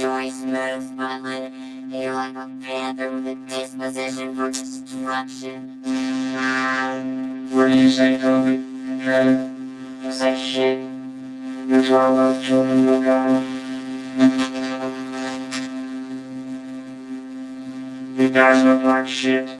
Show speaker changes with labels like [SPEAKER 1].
[SPEAKER 1] choice moves, but you're like a panther with a disposition for destruction.
[SPEAKER 2] What do you say, Toby? Yeah.
[SPEAKER 1] You say shit.
[SPEAKER 2] You're talking about children, look out. You guys look like shit.